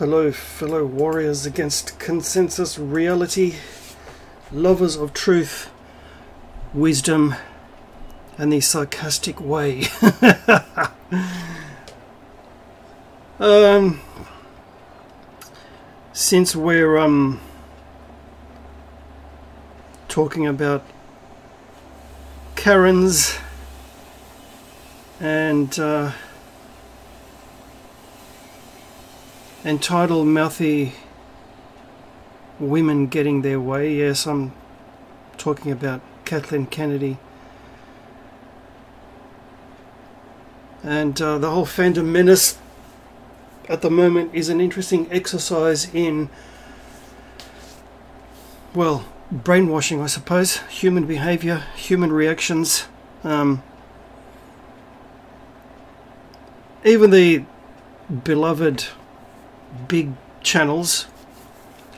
Hello, fellow warriors against consensus reality, lovers of truth, wisdom, and the sarcastic way. um, since we're um, talking about Karens and uh, entitled mouthy women getting their way. Yes, I'm talking about Kathleen Kennedy. And uh, the whole fandom menace at the moment is an interesting exercise in, well, brainwashing, I suppose, human behavior, human reactions. Um, even the beloved big channels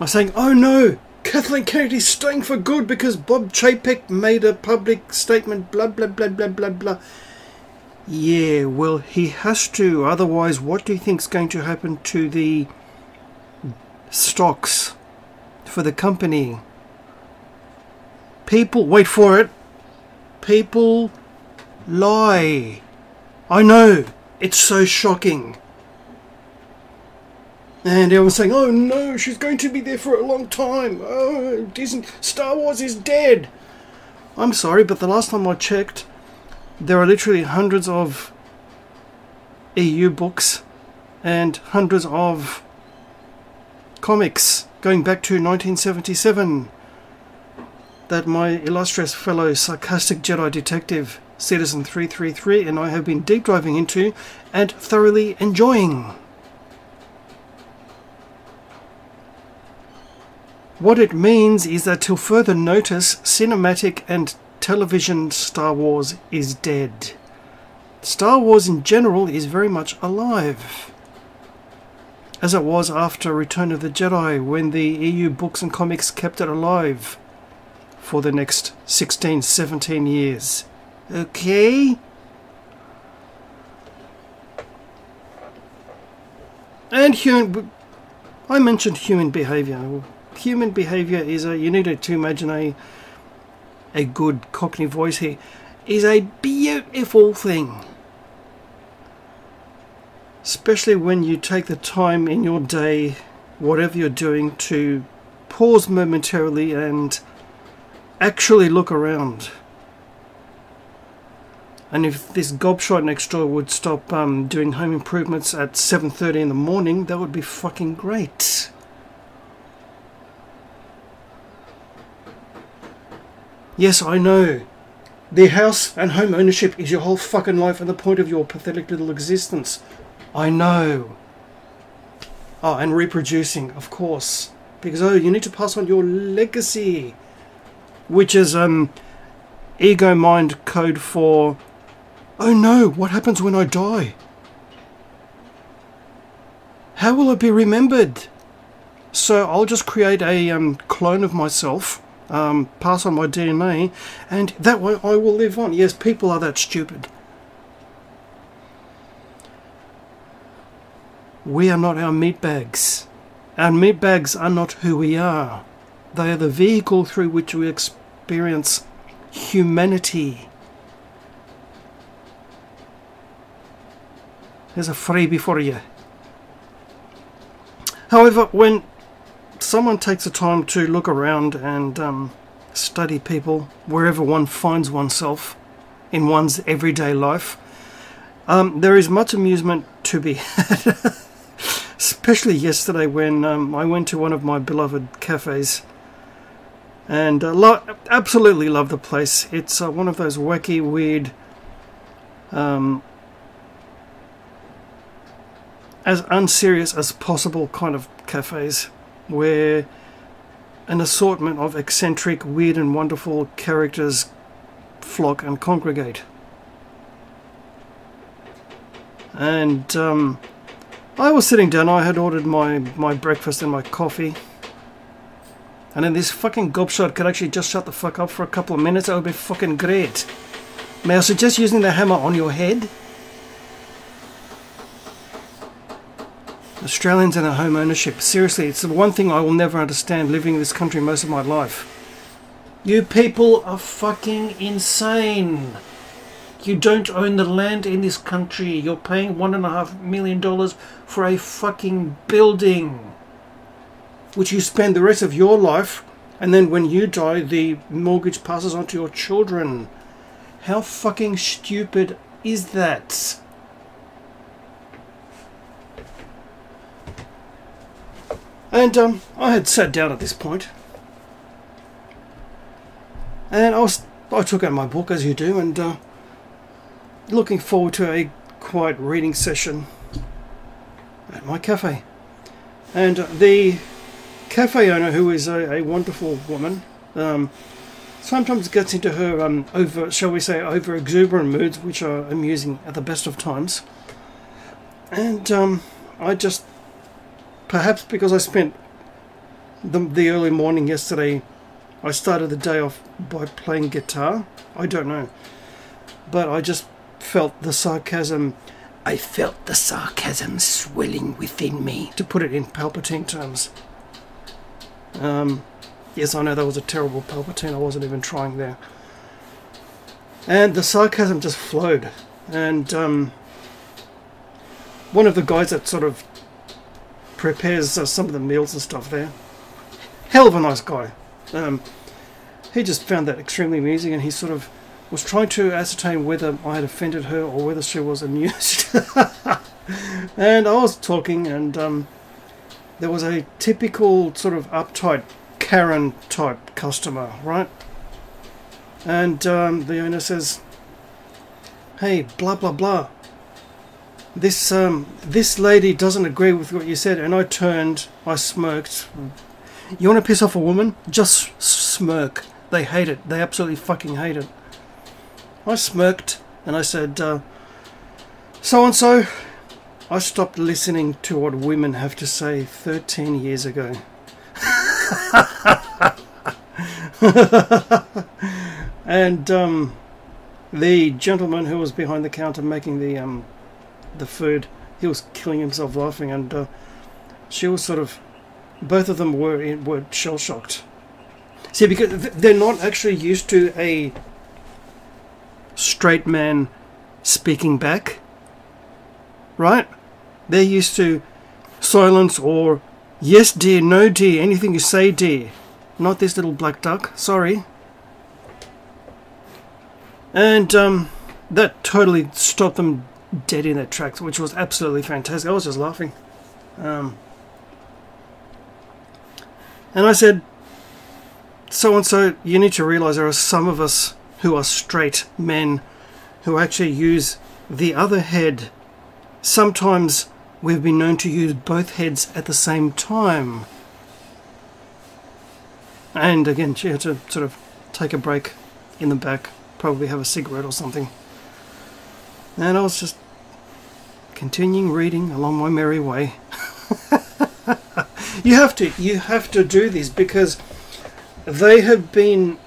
are saying, oh no, Kathleen Kennedy's staying for good because Bob Chapek made a public statement, blah, blah, blah, blah, blah, blah. Yeah, well, he has to, otherwise, what do you think's going to happen to the stocks for the company? People, wait for it, people lie. I know, it's so shocking. And everyone's saying, oh no, she's going to be there for a long time. Oh, Disney, Star Wars is dead. I'm sorry, but the last time I checked, there are literally hundreds of EU books and hundreds of comics going back to 1977 that my illustrious fellow sarcastic Jedi detective Citizen 333 and I have been deep diving into and thoroughly enjoying. What it means is that till further notice, cinematic and television Star Wars is dead. Star Wars in general is very much alive. As it was after Return of the Jedi, when the EU books and comics kept it alive for the next 16, 17 years. Okay? And human. I mentioned human behavior human behavior is a you need to imagine a a good cockney voice here is a beautiful thing. Especially when you take the time in your day whatever you're doing to pause momentarily and actually look around. And if this gobshite next door would stop um, doing home improvements at 7.30 in the morning that would be fucking great Yes, I know. The house and home ownership is your whole fucking life and the point of your pathetic little existence. I know. Oh, and reproducing, of course. Because, oh, you need to pass on your legacy. Which is, um, ego mind code for, oh no, what happens when I die? How will I be remembered? So I'll just create a um, clone of myself um, pass on my DNA, and that way I will live on. Yes, people are that stupid. We are not our meat bags. Our meat bags are not who we are. They are the vehicle through which we experience humanity. There's a freebie for you. However, when someone takes the time to look around and um, study people wherever one finds oneself in one's everyday life, um, there is much amusement to be had. Especially yesterday when um, I went to one of my beloved cafes and uh, lo absolutely love the place. It's uh, one of those wacky, weird, um, as unserious as possible kind of cafes where an assortment of eccentric, weird, and wonderful characters flock and congregate. And um, I was sitting down, I had ordered my, my breakfast and my coffee. And then this fucking gobshot could actually just shut the fuck up for a couple of minutes, that would be fucking great. May I suggest using the hammer on your head? Australians and their home ownership. Seriously, it's the one thing I will never understand living in this country most of my life. You people are fucking insane. You don't own the land in this country. You're paying one and a half million dollars for a fucking building, which you spend the rest of your life, and then when you die, the mortgage passes on to your children. How fucking stupid is that? And um, I had sat down at this point, and I was I took out my book as you do, and uh, looking forward to a quiet reading session at my cafe. And the cafe owner, who is a, a wonderful woman, um, sometimes gets into her um, over, shall we say, over exuberant moods, which are amusing at the best of times. And um, I just, perhaps because I spent the, the early morning yesterday, I started the day off by playing guitar. I don't know. But I just felt the sarcasm. I felt the sarcasm swelling within me, to put it in Palpatine terms. Um, yes, I know that was a terrible Palpatine. I wasn't even trying there. And the sarcasm just flowed. And um, one of the guys that sort of prepares uh, some of the meals and stuff there, hell of a nice guy. Um, he just found that extremely amusing, and he sort of was trying to ascertain whether I had offended her or whether she was amused. and I was talking, and um, there was a typical sort of uptight Karen type customer, right? And um, the owner says, "Hey, blah blah blah. This um, this lady doesn't agree with what you said." And I turned, I smirked. You want to piss off a woman? Just smirk. They hate it. They absolutely fucking hate it. I smirked and I said, uh, so and so, I stopped listening to what women have to say 13 years ago. and um, the gentleman who was behind the counter making the um, the food, he was killing himself laughing, and uh, she was sort of, both of them were were shell shocked. See, because they're not actually used to a straight man speaking back, right? They're used to silence or yes, dear, no, dear, anything you say, dear. Not this little black duck, sorry. And um, that totally stopped them dead in their tracks, which was absolutely fantastic. I was just laughing. Um, and I said, so and so, you need to realize there are some of us who are straight men who actually use the other head. Sometimes we've been known to use both heads at the same time. And again, she had to sort of take a break in the back, probably have a cigarette or something. And I was just continuing reading along my merry way. you have to, you have to do this because they have been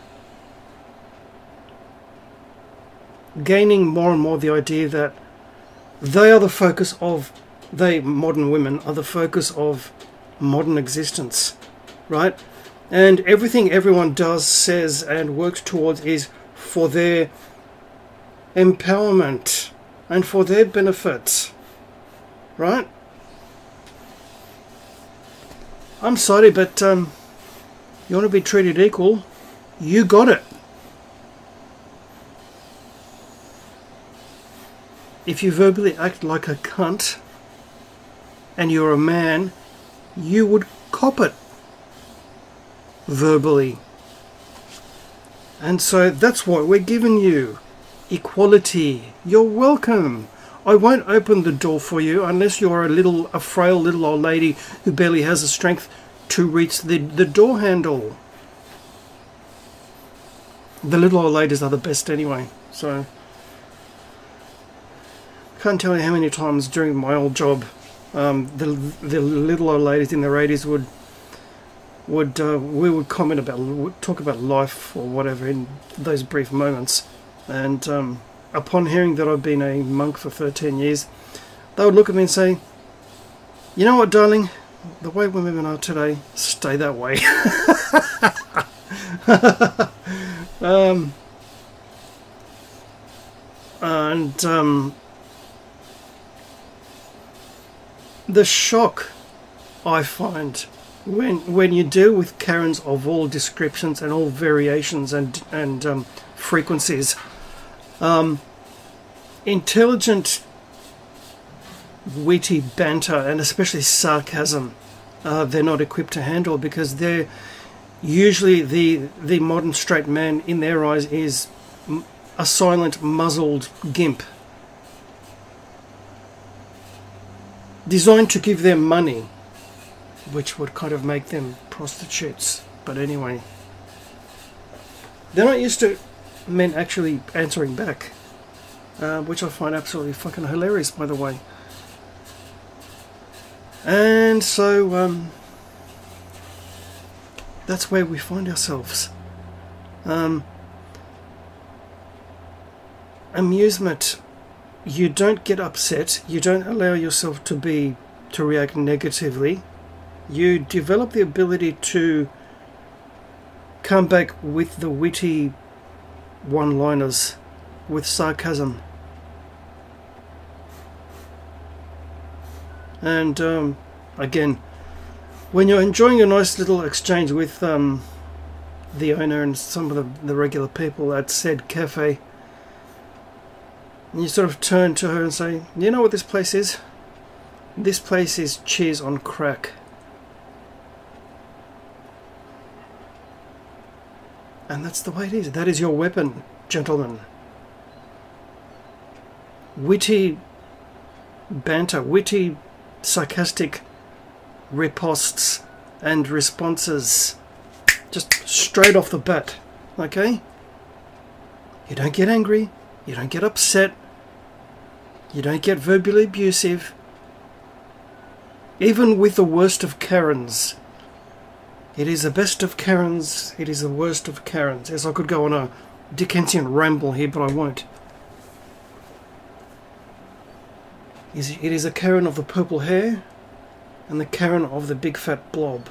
gaining more and more the idea that they are the focus of they modern women are the focus of modern existence right and everything everyone does says and works towards is for their empowerment and for their benefit right i'm sorry but um, you want to be treated equal you got it if you verbally act like a cunt and you're a man, you would cop it verbally. And so that's what we're giving you equality. You're welcome. I won't open the door for you unless you're a little, a frail little old lady who barely has the strength to reach the, the door handle. The little old ladies are the best anyway, so can't tell you how many times during my old job um, the the little old ladies in their 80s would would uh, we would comment about talk about life or whatever in those brief moments and um, upon hearing that I've been a monk for 13 years they would look at me and say You know what, darling? The way women are today, stay that way. um, and um, the shock I find when when you deal with Karens of all descriptions and all variations and and um, frequencies, um, intelligent, witty banter and especially sarcasm, uh, they're not equipped to handle because they're usually the the modern straight man in their eyes is a silent, muzzled gimp. Designed to give them money, which would kind of make them prostitutes. But anyway, they're not used to men actually answering back, uh, which I find absolutely fucking hilarious, by the way. And so, um, that's where we find ourselves. Um, amusement you don't get upset you don't allow yourself to be to react negatively you develop the ability to come back with the witty one liners with sarcasm and um, again when you're enjoying a nice little exchange with um, the owner and some of the, the regular people at said cafe and you sort of turn to her and say, You know what this place is? This place is cheese on crack. And that's the way it is. That is your weapon, gentlemen. Witty banter, witty, sarcastic riposts and responses. Just straight off the bat. Okay? You don't get angry. You don't get upset. You don't get verbally abusive. Even with the worst of Karens. It is the best of Karens, it is the worst of Karens. Yes, I could go on a Dickensian ramble here, but I won't. It is a Karen of the purple hair and the Karen of the big fat blob.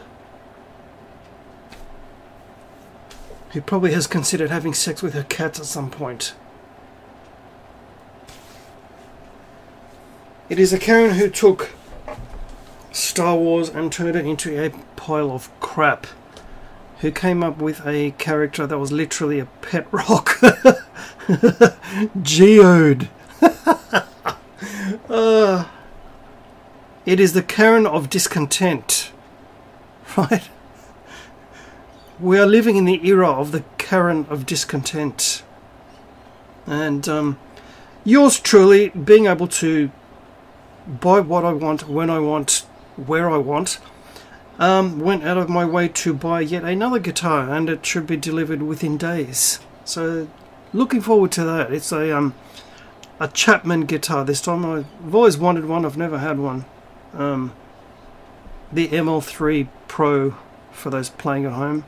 Who probably has considered having sex with her cats at some point. It is a Karen who took Star Wars and turned it into a pile of crap. Who came up with a character that was literally a pet rock. Geode. uh, it is the Karen of discontent. Right? We are living in the era of the Karen of discontent. And um, yours truly being able to buy what I want, when I want, where I want. Um, went out of my way to buy yet another guitar, and it should be delivered within days. So, looking forward to that. It's a um, a Chapman guitar this time. I've always wanted one. I've never had one. Um, the ML3 Pro for those playing at home.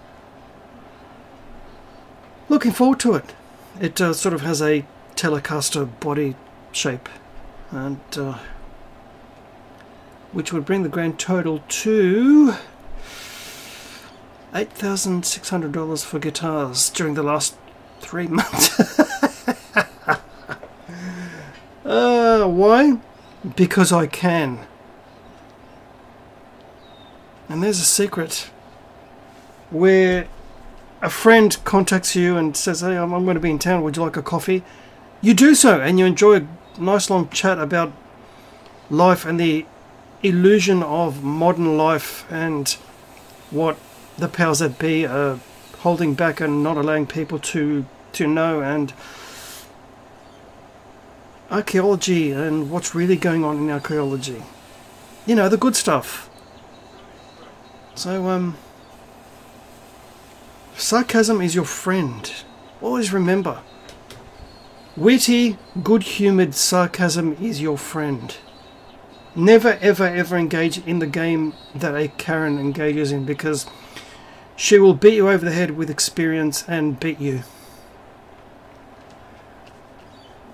Looking forward to it. It uh, sort of has a Telecaster body shape, and. Uh, which would bring the grand total to $8,600 for guitars during the last three months. uh, why? Because I can. And there's a secret where a friend contacts you and says, Hey, I'm, I'm going to be in town. Would you like a coffee? You do so, and you enjoy a nice long chat about life and the illusion of modern life and what the powers that be are holding back and not allowing people to to know and archaeology and what's really going on in archaeology. You know the good stuff. So um sarcasm is your friend. Always remember witty good-humored sarcasm is your friend never ever ever engage in the game that a Karen engages in because she will beat you over the head with experience and beat you.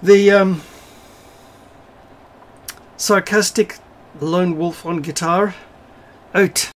The um, sarcastic Lone Wolf on guitar. Out.